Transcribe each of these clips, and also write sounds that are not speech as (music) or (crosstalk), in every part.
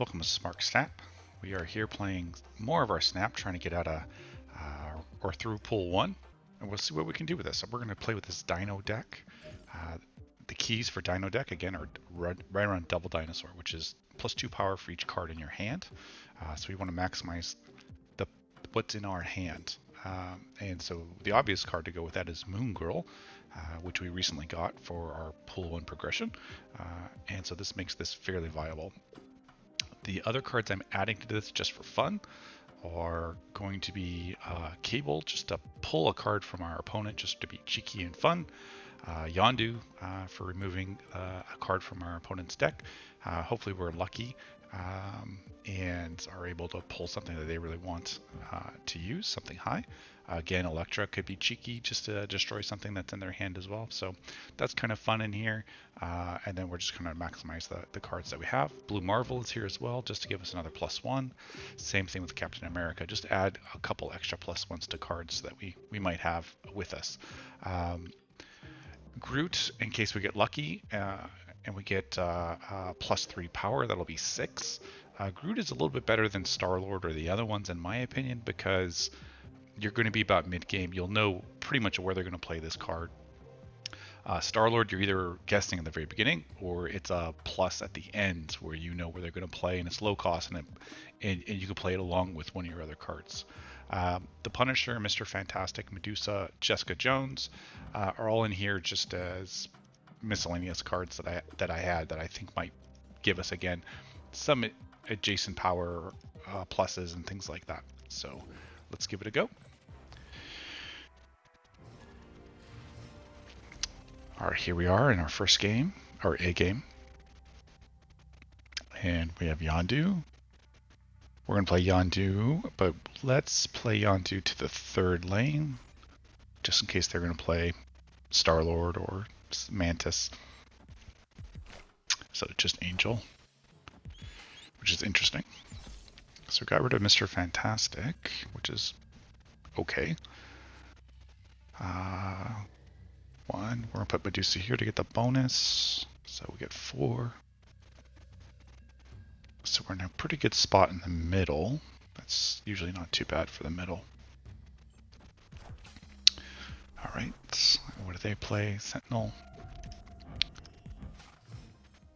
welcome to Spark Snap. We are here playing more of our Snap, trying to get out of uh, or through pool one, and we'll see what we can do with this. So we're going to play with this Dino deck. Uh, the keys for Dino deck again are right around Devil Dinosaur, which is plus two power for each card in your hand. Uh, so we want to maximize the what's in our hand. Um, and so the obvious card to go with that is Moon Girl, uh, which we recently got for our pool one progression. Uh, and so this makes this fairly viable. The other cards I'm adding to this just for fun are going to be uh, Cable, just to pull a card from our opponent just to be cheeky and fun. Uh, Yondu uh, for removing uh, a card from our opponent's deck. Uh, hopefully we're lucky um, and are able to pull something that they really want uh, to use, something high. Again, Elektra could be cheeky just to destroy something that's in their hand as well. So that's kind of fun in here. Uh, and then we're just going to maximize the, the cards that we have. Blue Marvel is here as well, just to give us another plus one. Same thing with Captain America. Just add a couple extra plus ones to cards that we, we might have with us. Um, Groot, in case we get lucky, uh, and we get uh, uh, plus three power. That'll be six. Uh, Groot is a little bit better than Star Lord or the other ones, in my opinion, because you're going to be about mid game. You'll know pretty much where they're going to play this card. Uh, Star Lord, you're either guessing at the very beginning or it's a plus at the end where you know where they're going to play and it's low cost and, it, and, and you can play it along with one of your other cards. Um, the Punisher, Mr. Fantastic, Medusa, Jessica Jones uh, are all in here just as miscellaneous cards that I that I had that I think might give us again some adjacent power uh, pluses and things like that. So let's give it a go. All right, here we are in our first game, our a game. And we have Yondu. We're going to play Yondu, but let's play Yondu to the third lane, just in case they're going to play Star-Lord or Mantis. So just Angel, which is interesting. So got rid of Mr. Fantastic, which is okay. Uh, one, we're gonna put Medusa here to get the bonus. So we get four. So we're in a pretty good spot in the middle. That's usually not too bad for the middle. All right, they play? Sentinel.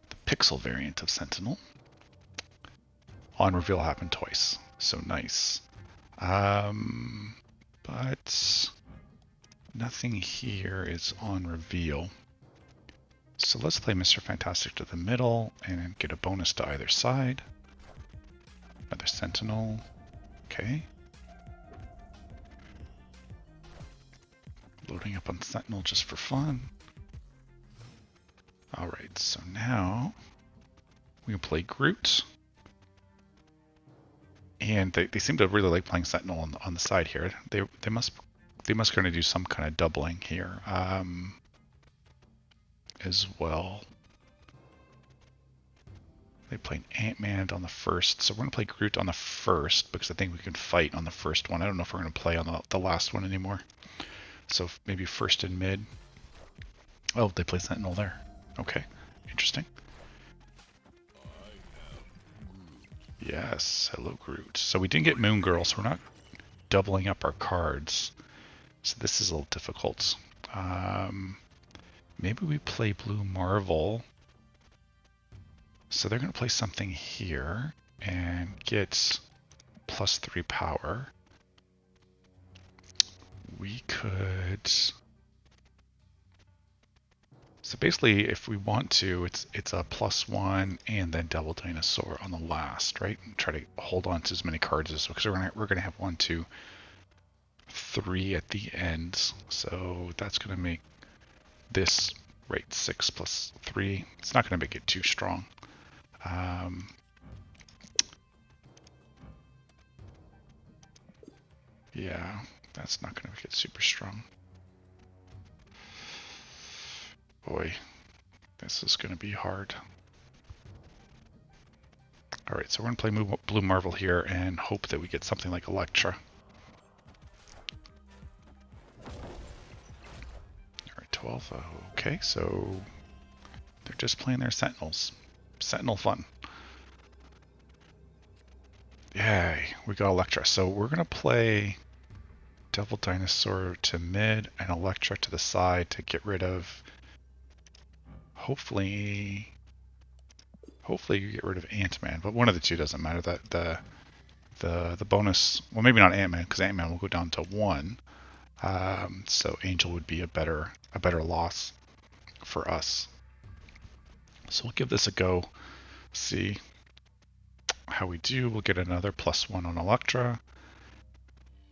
The pixel variant of Sentinel. On reveal happened twice, so nice. Um, but nothing here is on reveal. So let's play Mr. Fantastic to the middle and get a bonus to either side. Another Sentinel. Okay. Up on Sentinel just for fun. Alright, so now we can play Groot. And they, they seem to really like playing Sentinel on the, on the side here. They they must they must going to do some kind of doubling here um, as well. They play Ant-Man on the first, so we're going to play Groot on the first because I think we can fight on the first one. I don't know if we're going to play on the, the last one anymore. So maybe first and mid. Oh, they play Sentinel there. Okay, interesting. Yes, hello Groot. So we didn't get Moon Girl, so we're not doubling up our cards. So this is a little difficult. Um, maybe we play Blue Marvel. So they're going to play something here and get plus three power we could. So basically, if we want to, it's it's a plus one and then Devil Dinosaur on the last, right? And try to hold on to as many cards as because we're gonna we're gonna have one, two, three at the end. So that's gonna make this right six plus three. It's not gonna make it too strong. Um, yeah, that's not going to it super strong. Boy, this is going to be hard. Alright, so we're going to play Blue Marvel here and hope that we get something like Elektra. Alright, 12. Uh, okay, so they're just playing their Sentinels. Sentinel fun. Yay, we got Elektra. So we're going to play Devil Dinosaur to mid and Elektra to the side to get rid of, hopefully, hopefully you get rid of Ant-Man, but one of the two doesn't matter. That the the the bonus, well maybe not Ant-Man because Ant-Man will go down to one. Um, so Angel would be a better a better loss for us. So we'll give this a go. See how we do. We'll get another plus one on Elektra.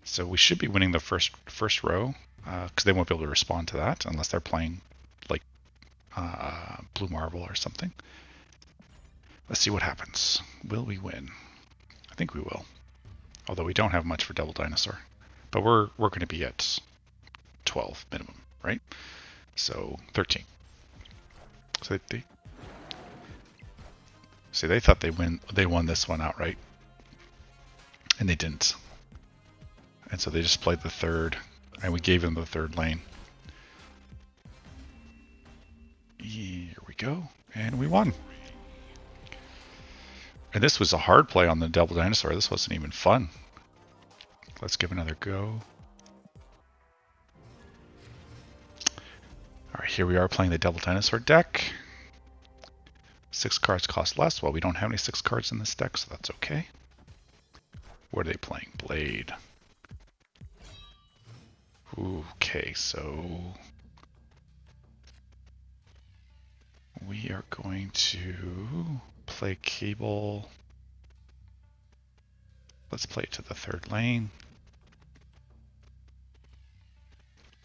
So we should be winning the first first row because uh, they won't be able to respond to that unless they're playing like uh, Blue Marvel or something. Let's see what happens. Will we win? I think we will. Although we don't have much for Devil Dinosaur. But we're we're going to be at 12 minimum, right? So 13. So they, see they thought they win they won this one outright, and they didn't. And so they just played the third, and we gave them the third lane. Here we go, and we won. And this was a hard play on the Devil Dinosaur. This wasn't even fun. Let's give another go. Alright, here we are playing the Devil Dinosaur deck. Six cards cost less. Well, we don't have any six cards in this deck, so that's okay. What are they playing? Blade. Okay, so... We are going to play Cable. Let's play it to the third lane.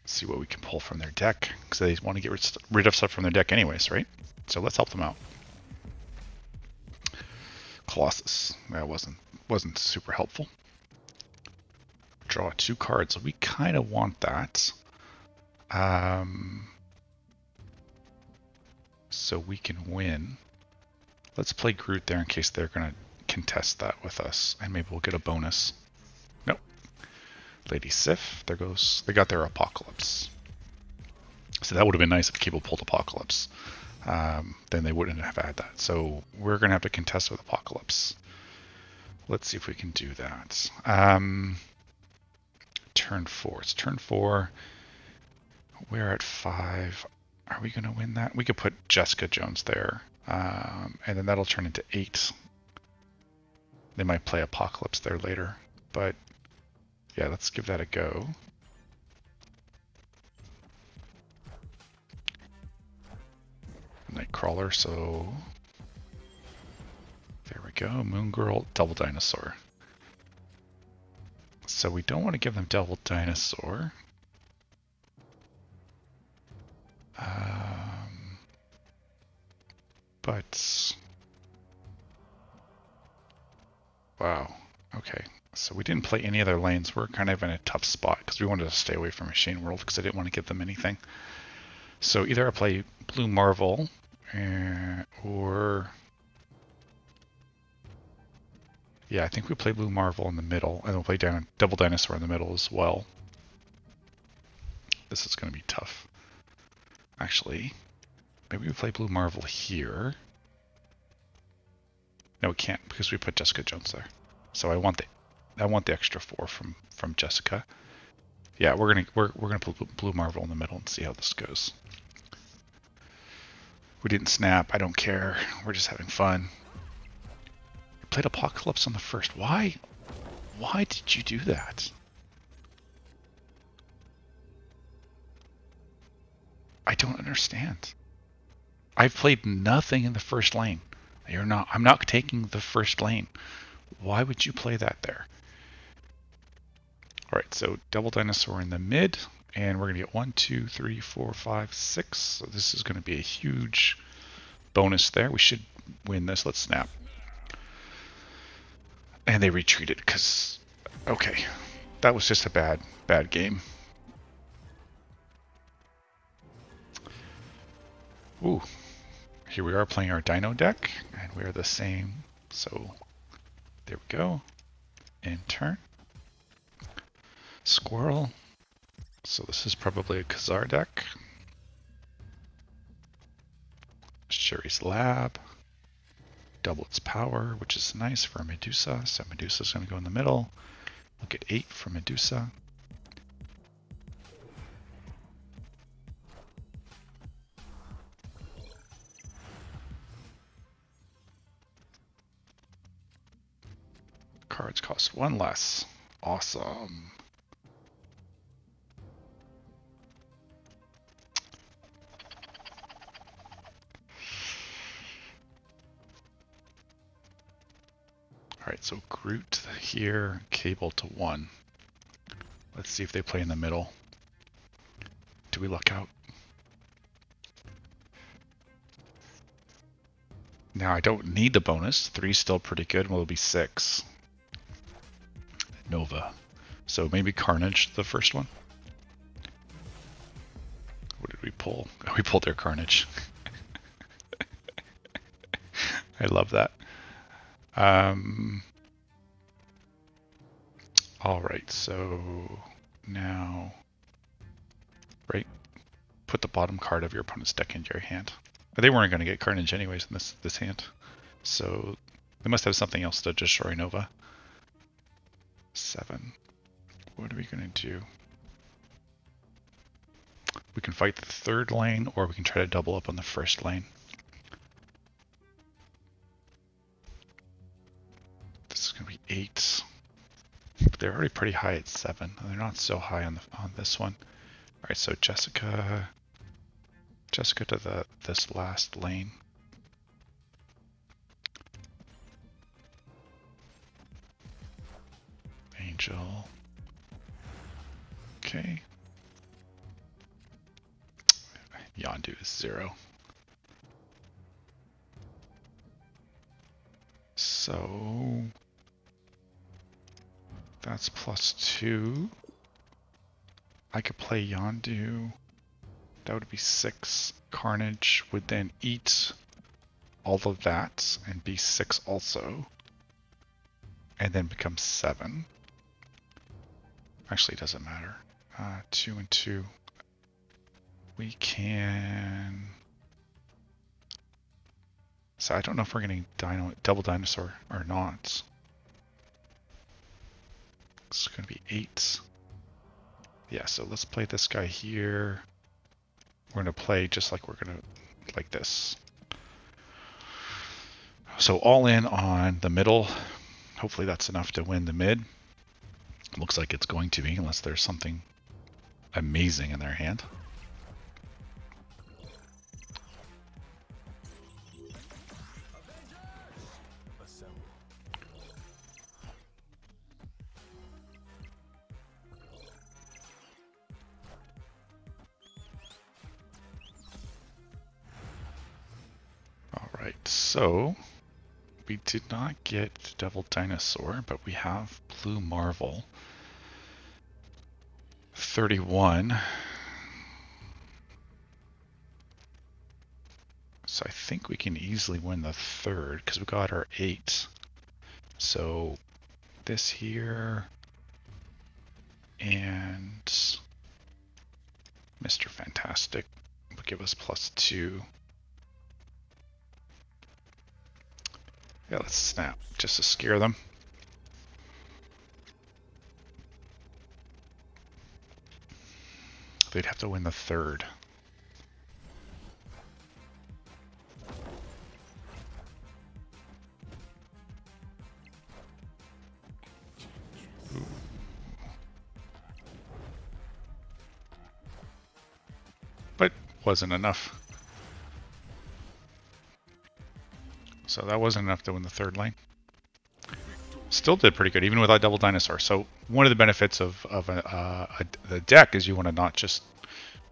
see what we can pull from their deck because they want to get rid of stuff from their deck anyways, right? So let's help them out. Colossus. That wasn't wasn't super helpful. Draw two cards. We kind of want that. Um, so we can win. Let's play Groot there in case they're going to contest that with us, and maybe we'll get a bonus. Nope. Lady Sif. There goes. They got their Apocalypse. So that would have been nice if Cable pulled Apocalypse. Um, then they wouldn't have had that. So we're going to have to contest with Apocalypse. Let's see if we can do that. Um, turn four. It's turn four. We're at five. Are we going to win that? We could put Jessica Jones there. Um, and then that'll turn into eight. They might play Apocalypse there later. But yeah, let's give that a go. Nightcrawler, so there we go. Moon Girl, Devil Dinosaur. So we don't want to give them Devil Dinosaur. Um, but wow, okay. So we didn't play any other lanes. We're kind of in a tough spot because we wanted to stay away from Machine World because I didn't want to give them anything. So either I play Blue Marvel uh, or... Yeah, I think we play Blue Marvel in the middle and we'll play down Devil Dinosaur in the middle as well. This is going to be tough. Actually, maybe we play Blue Marvel here. No, we can't because we put Jessica Jones there. So I want the I want the extra four from from Jessica. Yeah, we're gonna we're we're gonna put Blue Marvel in the middle and see how this goes. We didn't snap. I don't care. We're just having fun. Played Apocalypse on the first. Why? Why did you do that? I don't understand. I've played nothing in the first lane. You're not. I'm not taking the first lane. Why would you play that there? All right, so Devil Dinosaur in the mid, and we're gonna get one, two, three, four, five, six. So this is gonna be a huge bonus there. We should win this. Let's snap. And they retreated because, okay, that was just a bad, bad game. Ooh, here we are playing our Dino deck, and we're the same. So there we go. In turn. Squirrel. So this is probably a Ka-Zar deck. Shuri's Lab. Double its power, which is nice for Medusa. So Medusa's going to go in the middle. Look at 8 for Medusa. Cards cost one less. Awesome. So Groot here, Cable to one. Let's see if they play in the middle. Do we luck out? Now I don't need the bonus. Three's still pretty good. Will be six. Nova. So maybe Carnage the first one. What did we pull? Oh, (laughs) we pulled their Carnage. (laughs) I love that. Um, all right, so now, right, put the bottom card of your opponent's deck into your hand. They weren't going to get Carnage anyways in this this hand, so they must have something else to destroy Nova. Seven. What are we going to do? We can fight the third lane, or we can try to double up on the first lane. Already pretty high at seven. They're not so high on the on this one. All right, so Jessica, Jessica to the this last lane. Angel. Okay. Yondu is zero. So that's plus two. I could play Yondu. That would be six. Carnage would then eat all of that and be six also. And then become seven. Actually, doesn't matter. Uh, two and two. We can... So I don't know if we're getting dino Devil Dinosaur or not. It's going to be eight. Yeah, so let's play this guy here. We're going to play just like we're going to, like this. So all in on the middle. Hopefully that's enough to win the mid. Looks like it's going to be, unless there's something amazing in their hand. So, we did not get Devil Dinosaur, but we have Blue Marvel. 31. So I think we can easily win the third because we got our eight. So this here and Mr. Fantastic will give us plus two. Yeah, let's snap, just to scare them. They'd have to win the third. But wasn't enough. So that wasn't enough to win the third lane. Still did pretty good, even without Devil Dinosaur. So one of the benefits of, of a, uh, a, the deck is you want to not just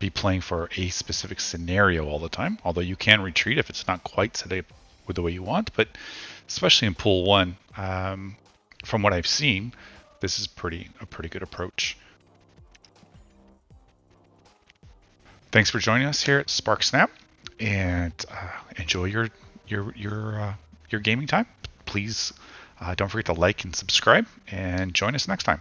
be playing for a specific scenario all the time, although you can retreat if it's not quite set up with the way you want. But especially in pool one, um, from what I've seen, this is pretty a pretty good approach. Thanks for joining us here at Spark Snap, and uh, enjoy your your your uh, your gaming time, please uh, don't forget to like and subscribe and join us next time.